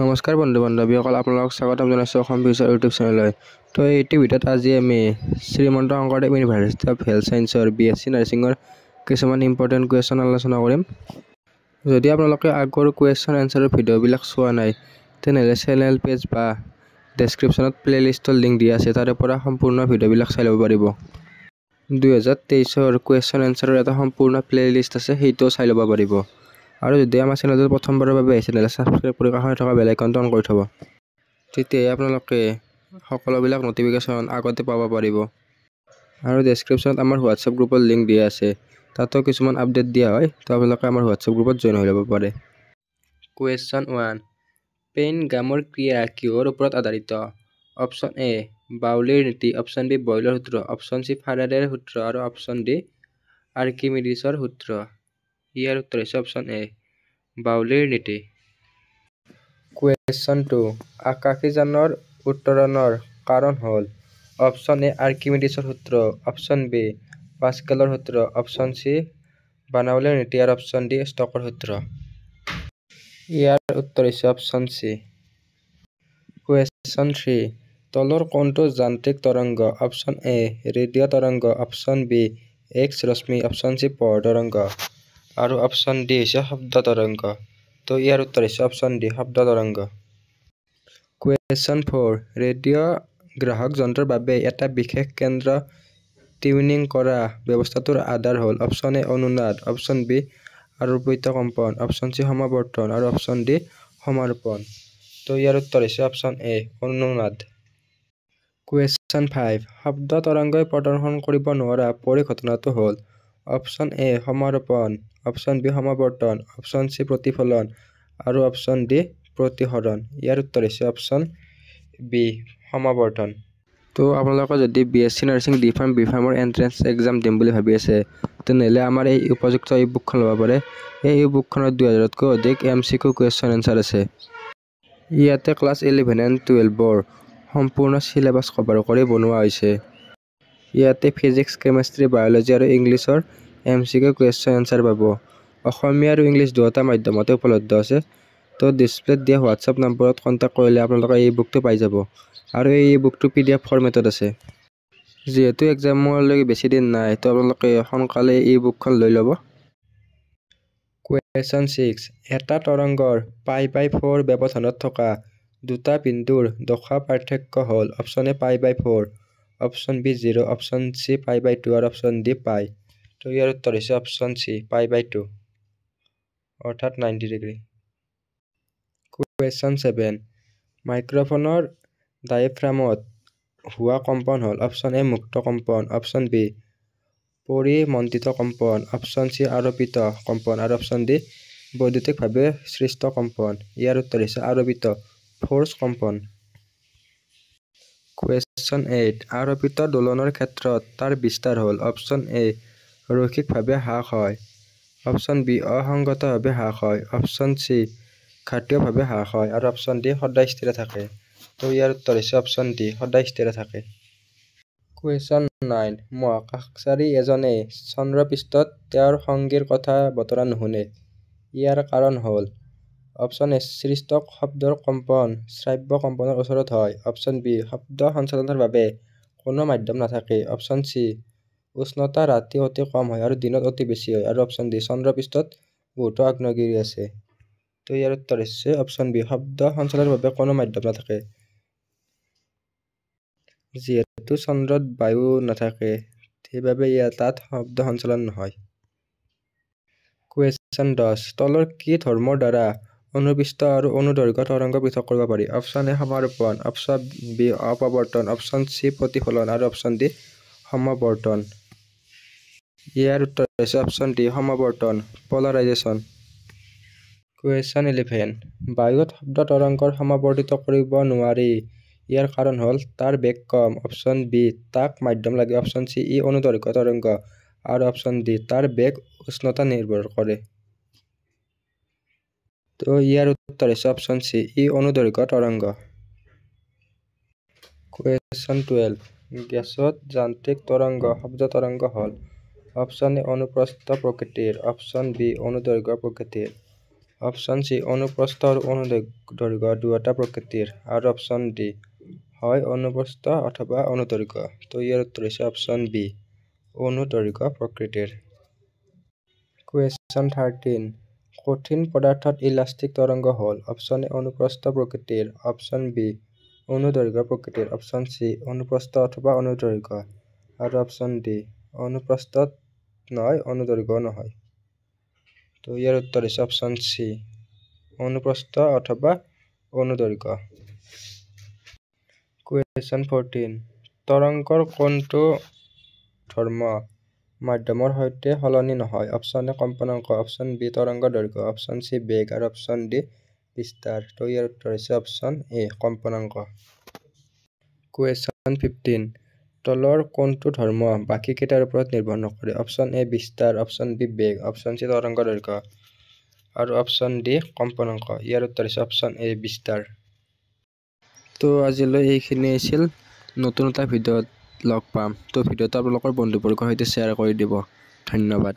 নমস্কাৰ বন্ধু বান্ধৱীসকল আপোনালোকক স্বাগতম জনাইছোঁ অসম ফিউচাৰ ইউটিউব চেনেললৈ। তো এইটো ভিডিঅ'ত আজি আমি Srimanta Sankardev university of health ছায়েন্সৰ বি এছ চি নাৰ্ছিঙৰ কিছুমান ইম্পৰ্টেণ্ট কুৱেশ্যন আলোচনা কৰিম। যদি আপোনালোকে আগৰ কুৱেশ্যন এনচাৰৰ ভিডিঅ'বিলাক চোৱা নাই তেনেহ'লে চেনেল পেজ বা ডেছক্ৰিপশ্যনত প্লে'লিষ্টৰ লিংক দিয়া আছে তাৰে পৰা সম্পূৰ্ণ ভিডিঅ'বিলাক চাই ল'ব পাৰিব। দুহেজাৰ তেইছৰ কুৱেশ্যন এনচাৰৰ এটা সম্পূৰ্ণ প্লে'লিষ্ট আছে সেইটোও চাই ল'ব পাৰিব। আৰু যদি আমাৰ চেনেলটো প্ৰথমবাৰৰ বাবে আহিছে তেনেহ'লে ছাবস্ক্ৰাইব কৰি কাষত থকা বেল আইকনটো অন কৰি থ'ব। তেতিয়াই আপোনালোকে সকলোবিলাক ন'টিফিকেশ্যন আগতে পাব পাৰিব। আৰু ডেছক্ৰিপশ্যনত আমাৰ হোৱাটছএপ গ্ৰুপৰ লিংক দিয়া আছে। তাতো কিছুমান আপডেট দিয়া হয় তো আপোনালোকে আমাৰ হোৱাটছএপ গ্ৰুপত জইন হৈ ল'ব পাৰে। কুৱেশ্যন ওৱান পেইন গামৰ ক্ৰিয়া কিহৰ ওপৰত আধাৰিত? অপশ্যন এ বাউলীৰ নীতি। অপশ্যন বি বইলৰ সূত্ৰ। অপশ্যন চি ফাৰাডেৰ সূত্ৰ আৰু অপশ্যন ডি আৰ্কিমিডিছৰ সূত্ৰ। ইয়াৰ উত্তৰ হৈছে অপশ্যন এ বাউলীৰ নীতি কুৱেশ্যন টু আকাশীযানৰ উত্তৰণৰ কাৰণ হ'ল অপশ্যন এ আৰ্কিমিডিছৰ সূত্ৰ। অপশ্যন বি পাস্কেলৰ সূত্ৰ। অপশ্যন চি বানাউলিৰ নীতি আৰু অপশ্যন ডি ষ্টকৰ সূত্ৰ। ইয়াৰ উত্তৰ হৈছে অপশ্যন চি কুৱেশ্যন থ্ৰী তলৰ কোনটো যান্ত্ৰিক তৰংগ অপশ্যন এ ৰেডিঅ' তৰংগ অপশ্যন বি এক্স ৰশ্মি অপশ্যন চি পোহৰ তৰংগ আৰু অপশ্যন ডি হৈছে শব্দ তৰংগ তো ইয়াৰ উত্তৰ হৈছে অপশ্যন ডি শব্দ তৰংগ কুৱেশ্যন ফ'ৰ ৰেডিঅ' গ্ৰাহক যন্ত্ৰৰ বাবে এটা বিশেষ কেন্দ্ৰ টিউনিং কৰা ব্যৱস্থাটোৰ আধাৰ হ'ল অপশ্যন এ অনুনাদ অপশ্যন বি আৰোপিত কম্পন অপশ্যন চি সমাৱৰ্তন আৰু অপশ্যন ডি সমাৰোপণ তো ইয়াৰ উত্তৰ হৈছে অপশ্যন এ অনুনাদ কুৱেশ্যন ফাইভ শব্দ তৰংগই প্ৰদৰ্শন কৰিব নোৱাৰা পৰিঘটনাটো হ'ল অপশ্যন এ সমাৰোপণ। অপশ্যন বি সমাৱৰ্তন। অপশ্যন চি প্ৰতিফলন। আৰু অপশ্যন ডি প্ৰতিসৰণ ইয়াৰ উত্তৰ হৈছে অপশ্যন বি সমাৱৰ্তন। তো আপোনালোকে যদি B S C nursing D pharm B ফাৰ্মৰ এণ্ট্ৰেঞ্চ এক্সাম দিম বুলি ভাবি আছে তেনেহ'লে আমাৰ এই উপযুক্ত ই বুকখন ল'ব পাৰে। এই ই বুকখনত দুহেজাৰতকৈ অধিক M C Q question answer আছে। ইয়াতে ক্লাছ ইলেভেন এণ্ড টুৱেলভৰ সম্পূৰ্ণ চিলেবাছ কভাৰ কৰি বনোৱা হৈছে। ইয়াতে ফিজিক্স কেমেষ্ট্ৰি বায়'লজি আৰু ইংলিছৰ M C Q question answer পাব অসমীয়া আৰু ইংলিছ দুয়োটা মাধ্যমতে উপলব্ধ আছে। তো ডিছপ্লেত দিয়া হোৱাটছআপ নম্বৰত কণ্টেক্ট কৰিলে আপোনালোকে এই বুকটো পাই যাব। আৰু এই বুকটো পি ডি এফ ফৰ্মেটত আছে। যিহেতু এক্সামলৈকে বেছি দিন নাই তো আপোনালোকে সোনকালে এই বুকখন লৈ ল'ব। কুৱেশ্যন ছিক্স এটা তৰংগৰ পাই বাই ফ'ৰ ব্যৱধানত থকা দুটা বিন্দুৰ দশা পাৰ্থক্য হ'ল option A pi by four option B zero' option C pi by two আৰু অপশ্যন ডি পাই। তো ইয়াৰ উত্তৰ হৈছে option C pi by two অৰ্থাৎ নাইণ্টি ডিগ্ৰী কুৱেশ্যন ছেভেন মাইক্ৰফোনৰ ডায়েফ্ৰামত হোৱা কম্পন হ'ল অপশ্যন এ মুক্ত কম্পন অপশ্যন বি পৰিমণ্ডিত কম্পন অপশ্যন চি আৰোপিত কম্পন আৰু অপশ্যন ডি বৈদ্যুতিকভাৱে সৃষ্ট কম্পন। ইয়াৰ উত্তৰ হৈছে আৰোপিত ফ'ৰ্চ কম্পন। কুৱেশ্যন এইট আৰোপিত দোলনৰ ক্ষেত্ৰত তাৰ বিস্তাৰ হ'ল অপশ্যন এ ৰৈখিকভাৱে হ্ৰাস হয়। অপশ্যন বি অসংগতভাৱে হ্ৰাস হয়। অপশ্যন চি ঘাতীয়ভাৱে হ্ৰাস হয় আৰু অপশ্যন ডি সদায় স্থিৰ থাকে। তো ইয়াৰ উত্তৰ হৈছে অপশ্যন ডি সদায় স্থিৰ থাকে। কুৱেশ্যন নাইন মহাকাশচাৰী এজনে চন্দ্ৰপৃষ্ঠত তেওঁৰ সঙ্গীৰ কথা বতৰা নুশুনে। ইয়াৰ কাৰণ হ'ল অপশ্যন এ সৃষ্ট শব্দৰ কম্পন শ্ৰাব্য কম্পনৰ ওচৰত হয়। অপশ্যন বি শব্দ সঞ্চালনৰ বাবে কোনো মাধ্যম নাথাকে। অপশ্যন চি উষ্ণতা ৰাতি অতি কম হয় আৰু দিনত অতি বেছি হয়। আৰু অপশ্যন ডি চন্দ্ৰপৃষ্ঠত বহুতো আগ্নেয়গিৰি আছে। তো ইয়াৰ উত্তৰ হৈছে অপশ্যন বি শব্দ সঞ্চালনৰ বাবে কোনো মাধ্যম নাথাকে। যিহেতু চন্দ্ৰত বায়ু নাথাকে সেইবাবে ইয়াত তাত শব্দ সঞ্চালন নহয়। কুৱেশ্যন দহ তলৰ কি ধৰ্মৰ দ্বাৰা অনুপৃষ্ঠ আৰু অনুদৈৰ্ঘ্য তৰংগ পৃথক কৰিব পাৰি? অপশ্যন এ সমাৰোপণ। অপশ্যন বি অপৱৰ্তন অপশ্যন চি প্ৰতিফলন। আৰু অপশ্যন ডি সমাৱৰ্তন ইয়াৰ উত্তৰ হৈছে অপশ্যন ডি সমাৱৰ্তন পলাৰাইজেশ্যন কুৱেশ্যন ইলেভেন বায়ুত শব্দ তৰংগৰ সমাৱৰ্তিত কৰিব নোৱাৰি। ইয়াৰ কাৰণ হ'ল তাৰ বেগ কম। অপশ্যন বি তাক মাধ্যম লাগে। অপশ্যন চি ই অনুদৈৰ্ঘ্য তৰংগ আৰু অপশ্যন ডি তাৰ বেগ উষ্ণতা নিৰ্ভৰ কৰে। তো ইয়াৰ উত্তৰ হৈছে অপশ্যন চি ই অনুদৈৰ্ঘ্য তৰংগ কুৱেশ্যন টুৱেলভ গেছত যান্ত্ৰিক তৰংগ শব্দ তৰংগ হ'ল। অপশ্যন এ অনুপ্ৰস্থ প্ৰকৃতিৰ অপশ্যন বি অনুদৈৰ্ঘ্য প্ৰকৃতিৰ অপচন চি অনুপ্ৰস্থ আৰু অনুদৈৰ্ঘ্য দুয়োটা প্ৰকৃতিৰ আৰু অপচন ডি হয় অনুপ্ৰস্থ অথবা অনুদৈৰ্ঘ্য তো ইয়াৰ উত্তৰ হৈছে অপচন বি অনুদৈৰ্ঘ্য প্ৰকৃতিৰ কুৱেশ্যন থাৰ্টিন কঠিন পদাৰ্থত ইলাষ্টিক তৰংগ হ'ল? অপচন এ অনুপ্ৰস্থ প্ৰকৃতিৰ অপচন বি অনুদৈৰ্ঘ্য প্ৰকৃতিৰ অপচন চি অনুপ্ৰস্থ অথবা অনুদৈৰ্ঘ্য। আৰু অপচন ডি অনুপ্ৰস্থ নহয় অনুদৈৰ্ঘ্যও নহয়। তো ইয়াৰ উত্তৰ হৈছে অপচন চি অনুপ্ৰস্থ অথবা অনুদৈৰ্ঘ্য কুৱেশ্যন ফৰ্টিন তৰংগৰ কোনটো ধৰ্ম মাধ্যমৰ সৈতে সলনি নহয়? অপচন এ কম্পাঙ্ক অপচন বি তৰংগ দৈৰ্ঘ্য। অপচন চি বেগ। আৰু অপচন ডি বিস্তাৰ। তো ইয়াৰ উত্তৰ হৈছে অপচন এ কম্পাঙ্ক কুৱেশ্যন ফিফটিন তলৰ কোনটো ধৰ্ম বাকীকেইটাৰ ওপৰত নিৰ্ভৰ নকৰে। অপচন এ বিস্তাৰ। অপচন বি বেগ। অপচন চি তৰংগ দৈৰ্ঘ্য। আৰু অপচন ডি কম্পাঙ্ক ইয়াৰ উত্তৰ হৈছে অপচন এ বিস্তাৰ। তো আজিলৈ এইখিনি আছিল। নতুন এটা ভিডিঅ'ত লগ পাম। তো ভিডিঅ'টো আপোনালোকৰ বন্ধুবৰ্গৰ সৈতে শ্বেয়াৰ কৰি দিব। ধন্যবাদ।